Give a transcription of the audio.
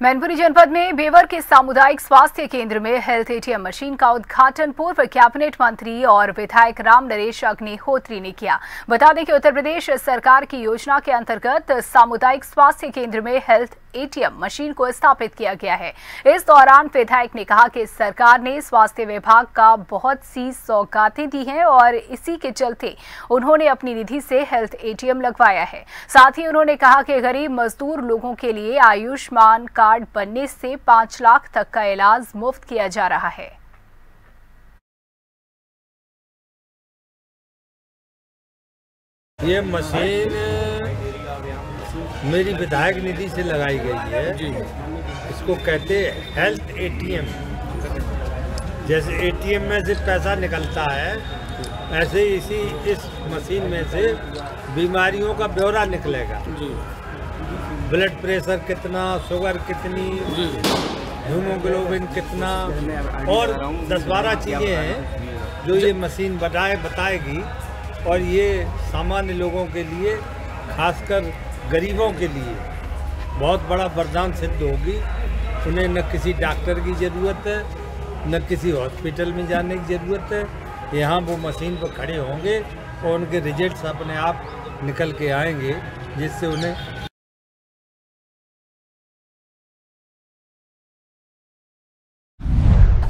मैनपुरी जनपद में बेवर के सामुदायिक स्वास्थ्य केंद्र में हेल्थ एटीएम मशीन का उद्घाटन पूर्व कैबिनेट मंत्री और विधायक राम नरेश अग्निहोत्री ने किया। बता दें कि उत्तर प्रदेश सरकार की योजना के अंतर्गत सामुदायिक स्वास्थ्य केंद्र में हेल्थ एटीएम मशीन को स्थापित किया गया है। इस दौरान विधायक ने कहा कि सरकार ने स्वास्थ्य विभाग का बहुत सी सौगातें दी हैं और इसी के चलते उन्होंने अपनी निधि से हेल्थ एटीएम लगवाया है। साथ ही उन्होंने कहा कि गरीब मजदूर लोगों के लिए आयुष्मान कार्ड बनने से पाँच लाख तक का इलाज मुफ़्त किया जा रहा है। ये मशीन मेरी विधायक निधि से लगाई गई है। जी। इसको कहते हैं हेल्थ एटीएम जैसे एटीएम में से पैसा निकलता है ऐसे इसी इस मशीन में से बीमारियों का ब्यौरा निकलेगा। जी। ब्लड प्रेशर कितना शुगर कितनी हीमोग्लोबिन कितना और दस बारह चीज़ें हैं जो ये मशीन बताए बताएगी और ये सामान्य लोगों के लिए खासकर गरीबों के लिए बहुत बड़ा वरदान सिद्ध होगी। उन्हें न किसी डॉक्टर की ज़रूरत है न किसी हॉस्पिटल में जाने की ज़रूरत है। यहाँ वो मशीन पर खड़े होंगे और उनके रिजल्ट्स अपने आप निकल के आएँगे जिससे उन्हें